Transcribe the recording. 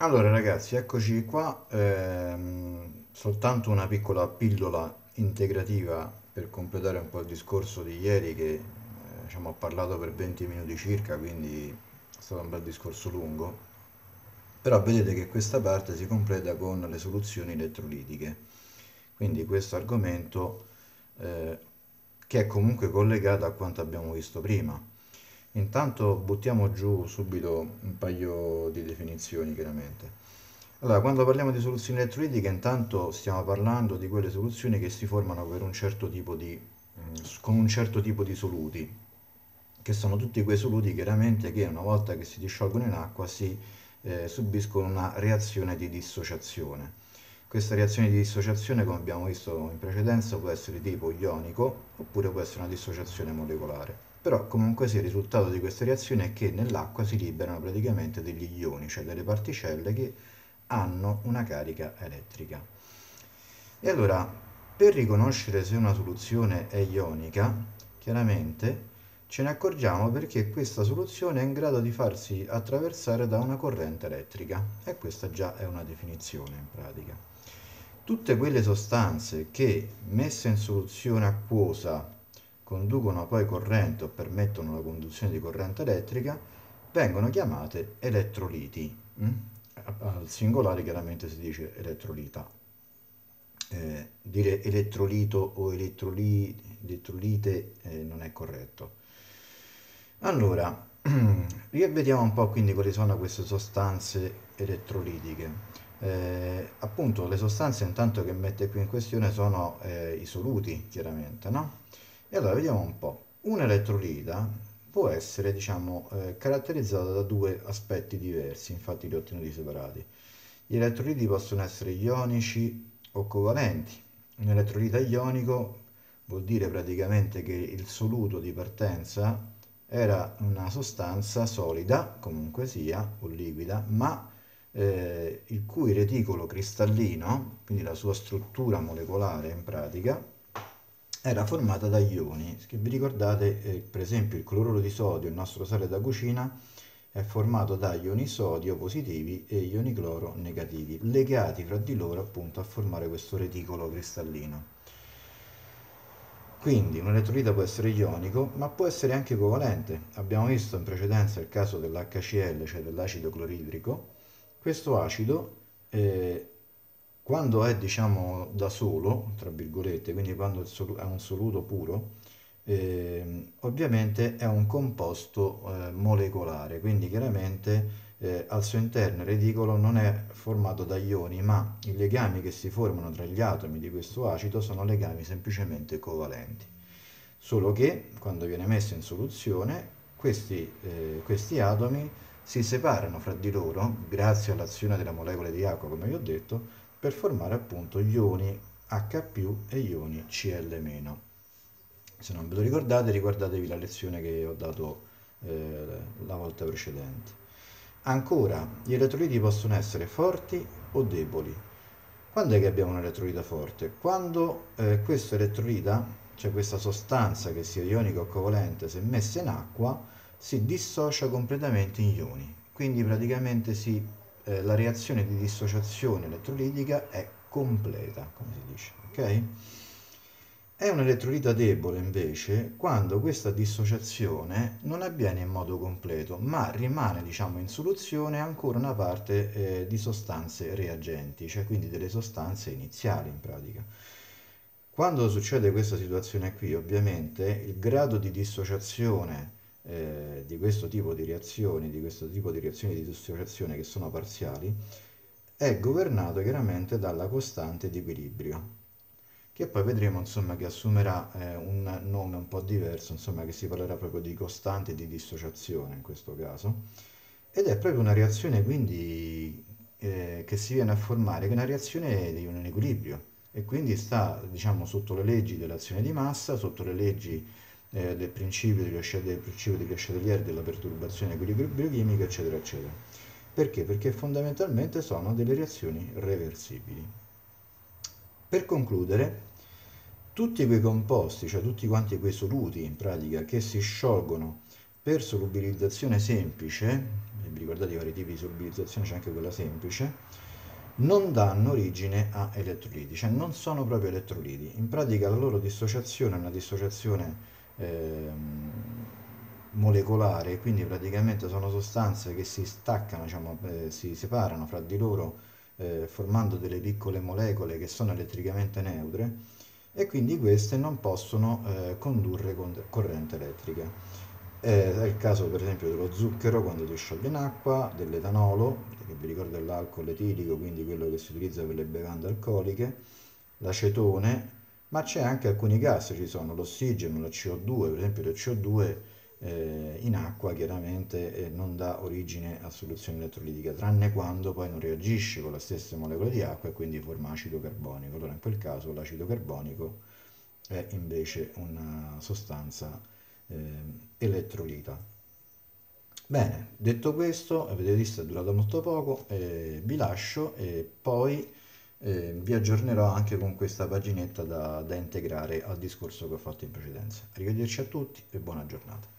Allora ragazzi, eccoci qua, ehm, soltanto una piccola pillola integrativa per completare un po' il discorso di ieri che eh, diciamo, ho parlato per 20 minuti circa, quindi è stato un bel discorso lungo, però vedete che questa parte si completa con le soluzioni elettrolitiche, quindi questo argomento eh, che è comunque collegato a quanto abbiamo visto prima. Intanto buttiamo giù subito un paio di definizioni, chiaramente. Allora, quando parliamo di soluzioni elettrolitiche, intanto stiamo parlando di quelle soluzioni che si formano un certo di, mm, con un certo tipo di soluti, che sono tutti quei soluti chiaramente che una volta che si disciolgono in acqua si eh, subiscono una reazione di dissociazione. Questa reazione di dissociazione, come abbiamo visto in precedenza, può essere di tipo ionico oppure può essere una dissociazione molecolare però comunque sia il risultato di questa reazione è che nell'acqua si liberano praticamente degli ioni, cioè delle particelle che hanno una carica elettrica. E allora, per riconoscere se una soluzione è ionica, chiaramente ce ne accorgiamo perché questa soluzione è in grado di farsi attraversare da una corrente elettrica e questa già è una definizione in pratica. Tutte quelle sostanze che messe in soluzione acquosa conducono poi corrente o permettono la conduzione di corrente elettrica, vengono chiamate elettroliti. Mm? Al singolare chiaramente si dice elettrolita. Eh, dire elettrolito o elettroli, elettrolite eh, non è corretto. Allora, rivediamo un po' quindi quali sono queste sostanze elettrolitiche. Eh, appunto le sostanze intanto che mette qui in questione sono eh, i soluti chiaramente no? E allora vediamo un po'. Un elettrolita può essere, diciamo, eh, caratterizzato da due aspetti diversi, infatti li ho tenuti separati. Gli elettroliti possono essere ionici o covalenti. Un elettrolita ionico vuol dire praticamente che il soluto di partenza era una sostanza solida, comunque sia, o liquida, ma eh, il cui reticolo cristallino, quindi la sua struttura molecolare in pratica, era formata da ioni. Se vi ricordate, eh, per esempio, il cloruro di sodio, il nostro sale da cucina, è formato da ioni sodio positivi e ioni cloro negativi, legati fra di loro appunto a formare questo reticolo cristallino. Quindi un elettrolita può essere ionico, ma può essere anche covalente. Abbiamo visto in precedenza il caso dell'HCl, cioè dell'acido cloridrico. Questo acido eh, quando è diciamo da solo, tra virgolette, quindi quando è un soluto puro, eh, ovviamente è un composto eh, molecolare, quindi chiaramente eh, al suo interno il reticolo non è formato da ioni, ma i legami che si formano tra gli atomi di questo acido sono legami semplicemente covalenti. Solo che quando viene messo in soluzione questi, eh, questi atomi si separano fra di loro grazie all'azione delle molecole di acqua, come vi ho detto, per formare appunto gli ioni H e ioni Cl-. Se non ve lo ricordate, ricordatevi la lezione che ho dato eh, la volta precedente. Ancora, gli elettroliti possono essere forti o deboli. Quando è che abbiamo un elettrolita forte? Quando eh, questo elettrolita, cioè questa sostanza che sia ionica o covalente, se messa in acqua, si dissocia completamente in ioni. Quindi praticamente si eh, la reazione di dissociazione elettrolitica è completa, come si dice, ok? È un elettrolita debole invece quando questa dissociazione non avviene in modo completo, ma rimane diciamo in soluzione ancora una parte eh, di sostanze reagenti, cioè quindi delle sostanze iniziali in pratica. Quando succede questa situazione qui, ovviamente il grado di dissociazione eh, di questo tipo di reazioni, di questo tipo di reazioni di dissociazione che sono parziali, è governato chiaramente dalla costante di equilibrio, che poi vedremo insomma che assumerà eh, un nome un po' diverso, insomma che si parlerà proprio di costante di dissociazione in questo caso, ed è proprio una reazione quindi eh, che si viene a formare, che è una reazione di un equilibrio e quindi sta diciamo sotto le leggi dell'azione di massa, sotto le leggi eh, del principio di Chatelier della perturbazione biochimica, eccetera, eccetera. Perché? Perché fondamentalmente sono delle reazioni reversibili. Per concludere, tutti quei composti, cioè tutti quanti quei soluti in pratica che si sciolgono per solubilizzazione semplice, vi ricordate i vari tipi di solubilizzazione, c'è anche quella semplice, non danno origine a elettroliti, cioè non sono proprio elettroliti. In pratica la loro dissociazione è una dissociazione eh, molecolare, quindi praticamente sono sostanze che si staccano, diciamo, eh, si separano fra di loro eh, formando delle piccole molecole che sono elettricamente neutre e quindi queste non possono eh, condurre corrente elettrica. Eh, è il caso per esempio dello zucchero quando si scioglie in acqua, dell'etanolo, che vi ricordo è l'alcol etilico, quindi quello che si utilizza per le bevande alcoliche, l'acetone, ma c'è anche alcuni gas, ci sono l'ossigeno, la CO2, per esempio il CO2 eh, in acqua chiaramente eh, non dà origine a soluzione elettrolitica, tranne quando poi non reagisce con la stessa molecola di acqua e quindi forma acido carbonico. Allora in quel caso l'acido carbonico è invece una sostanza eh, elettrolita. Bene, detto questo, avete visto è durato molto poco, eh, vi lascio e poi eh, vi aggiornerò anche con questa paginetta da, da integrare al discorso che ho fatto in precedenza. Arrivederci a tutti e buona giornata.